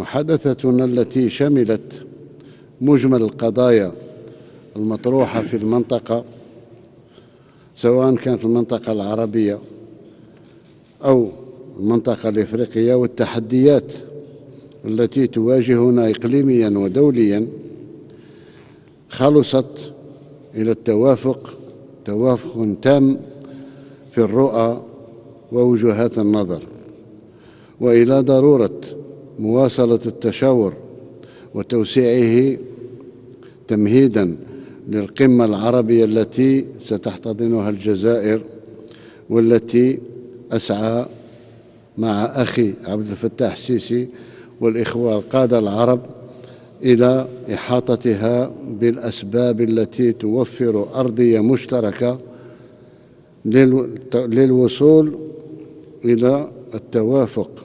محادثتنا التي شملت مجمل القضايا المطروحة في المنطقة سواء كانت المنطقة العربية أو المنطقة الإفريقية والتحديات التي تواجهنا إقليميا ودوليا خلصت إلى التوافق توافق تام في الرؤى ووجهات النظر. وإلى ضرورة مواصلة التشاور وتوسيعه تمهيدا للقمة العربية التي ستحتضنها الجزائر والتي أسعى مع أخي عبد الفتاح السيسي والإخوة القادة العرب إلى إحاطتها بالأسباب التي توفر أرضية مشتركة للوصول إلى التوافق.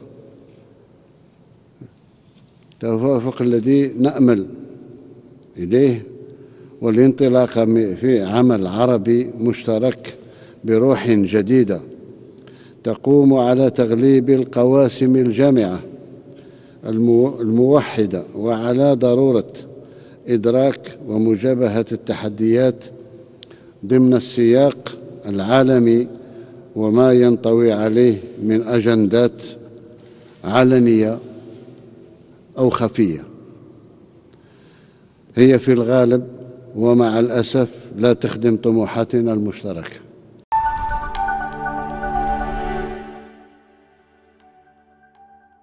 التوافق الذي نأمل إليه والانطلاق في عمل عربي مشترك بروح جديدة تقوم على تغليب القواسم الجامعة الموحدة وعلى ضرورة إدراك ومجابهة التحديات ضمن السياق العالمي وما ينطوي عليه من أجندات علنية أو خفية. هي في الغالب ومع الأسف لا تخدم طموحاتنا المشتركة.